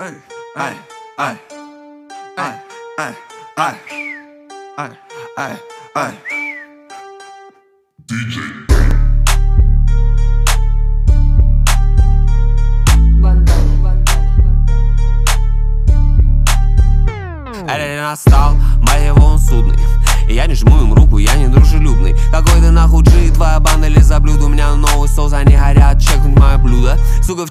Ай, ай, настал, моего он судный. Я не жму им руку, я не дружелюбный. Какой ты нахуй G2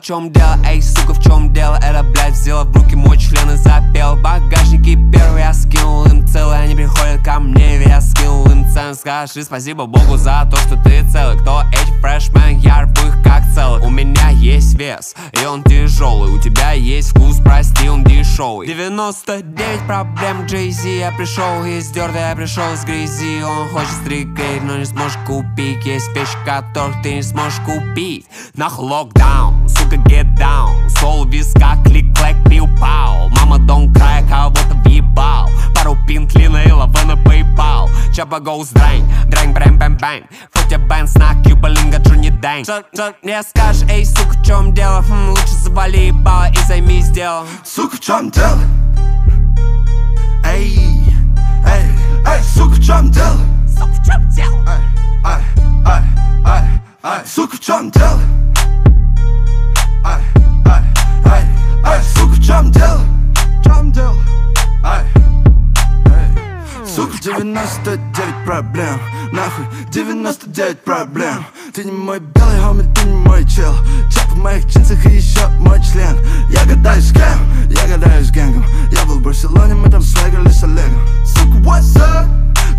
чем дело, эй, сука, в чем дело? Это, блядь, взяла в руки мой член и запел Багажники первый я скинул им целый Они приходят ко мне, я скинул им цену Скажи спасибо Богу за то, что ты целый. Кто эти фрешмен, я рву их как целый. У меня есть вес, и он тяжелый. У тебя есть вкус, прости, он дешевый. 99 проблем Джей Зи Я пришел из дерта, я пришел из грязи. Он хочет стрикейт, но не сможешь купить. Есть вещи, которых ты не сможешь купить. Нах локдаун, сука, get down. Сол в висках, клик-клэк, пиу-пау Мама, дом края, кого-то въебал. Пару пинт, лина и лава на PayPal. Чаба гоус драйн, драйн, брэм, бэм, бэм. Фотя бэн, снак, юбалинга, джуни дэнг Что, что мне скажешь, эй, сука, в чем дело? Хм, лучше завали ебало и займись делом Сука, в чем дело? Эй, эй, эй, сука, в чем дело? Проблем. Нахуй, 99 проблем. Ты не мой белый homie, ты не мой чел. Чап в моих джинсах и еще мой член. Я гадаю с кем? Я гадаю с gang ом Я был в Барселоне, мы там swag али с Олегом. Сука, what's up?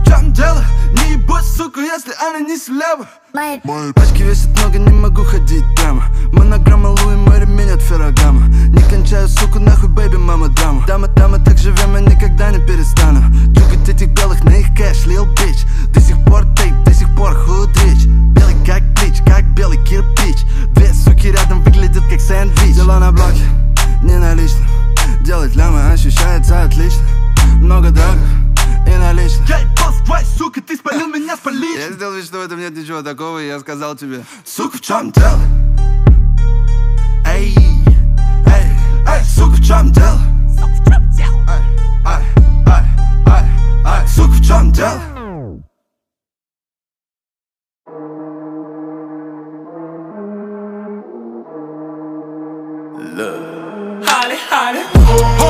В чем дело? Не ебать, сука, если она не слева. Мои пачки весят много, не могу ходить прямо. Монограмма Луи, мой ремень от Ferragamo. Не кончаю, сука, нахуй, baby mama drama Дама, дама, так живем, я никогда не перестану. Джугать этих белых на кэш, лил бич. До сих пор тейп, до сих пор худрич. Белый как блич, как белый кирпич. Две суки рядом выглядят как сэндвич. Дела на блоке, не налично Делать лямы ощущается отлично. Много драгов и наличных Эй, босс, твой, сука, ты спалил меня с я сделал вид, что в этом нет ничего такого, и я сказал тебе. Сука, в чем дело? Look. Holly, holly.